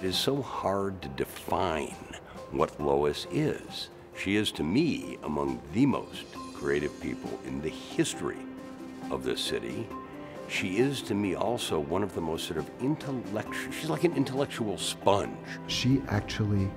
It is so hard to define what Lois is. She is, to me, among the most creative people in the history of this city. She is, to me, also one of the most sort of intellectual, she's like an intellectual sponge. She actually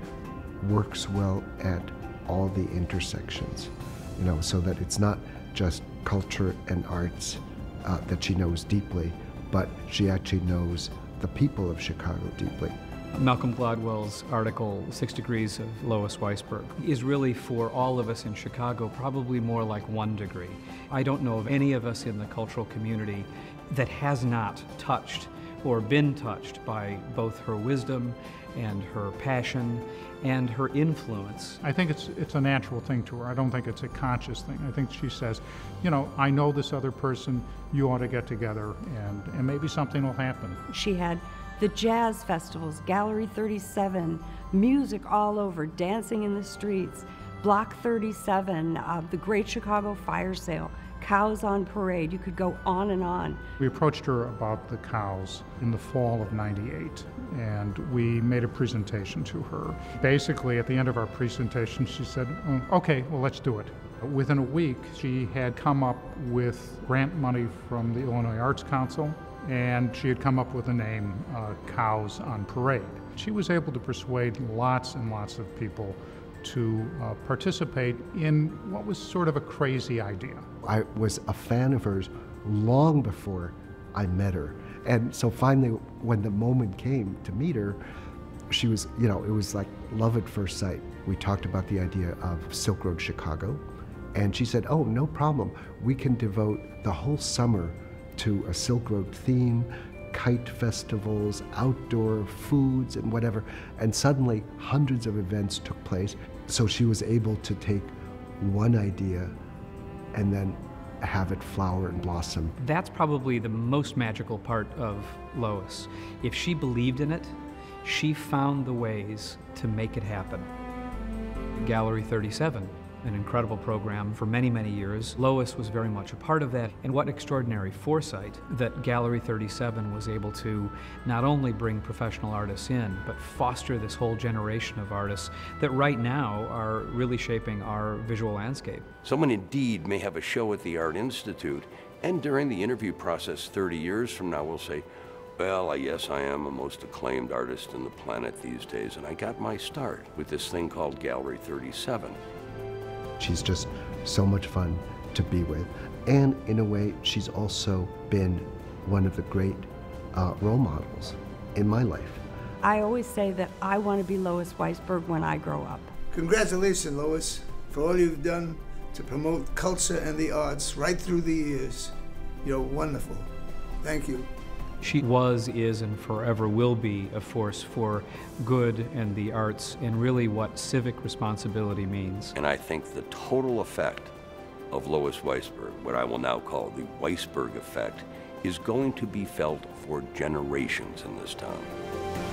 works well at all the intersections, you know, so that it's not just culture and arts uh, that she knows deeply, but she actually knows the people of Chicago deeply. Malcolm Gladwell's article, Six Degrees of Lois Weisberg, is really for all of us in Chicago probably more like one degree. I don't know of any of us in the cultural community that has not touched or been touched by both her wisdom and her passion and her influence. I think it's it's a natural thing to her. I don't think it's a conscious thing. I think she says, you know, I know this other person, you ought to get together and, and maybe something will happen. She had the jazz festivals, Gallery 37, music all over, dancing in the streets, Block 37, uh, the Great Chicago Fire Sale, cows on parade. You could go on and on. We approached her about the cows in the fall of 98 and we made a presentation to her. Basically, at the end of our presentation, she said, oh, okay, well, let's do it. Within a week, she had come up with grant money from the Illinois Arts Council and she had come up with the name uh, Cows on Parade. She was able to persuade lots and lots of people to uh, participate in what was sort of a crazy idea. I was a fan of hers long before I met her. And so finally, when the moment came to meet her, she was, you know, it was like love at first sight. We talked about the idea of Silk Road Chicago, and she said, Oh, no problem. We can devote the whole summer to a Silk Road theme, kite festivals, outdoor foods, and whatever. And suddenly, hundreds of events took place. So she was able to take one idea and then have it flower and blossom. That's probably the most magical part of Lois. If she believed in it, she found the ways to make it happen. Gallery 37 an incredible program for many, many years. Lois was very much a part of that, and what extraordinary foresight that Gallery 37 was able to not only bring professional artists in, but foster this whole generation of artists that right now are really shaping our visual landscape. Someone indeed may have a show at the Art Institute, and during the interview process 30 years from now we'll say, well, yes, I am a most acclaimed artist in the planet these days, and I got my start with this thing called Gallery 37. She's just so much fun to be with. And in a way, she's also been one of the great uh, role models in my life. I always say that I want to be Lois Weisberg when I grow up. Congratulations, Lois, for all you've done to promote culture and the arts right through the years. You're wonderful. Thank you. She was, is, and forever will be a force for good and the arts and really what civic responsibility means. And I think the total effect of Lois Weisberg, what I will now call the Weisberg effect, is going to be felt for generations in this town.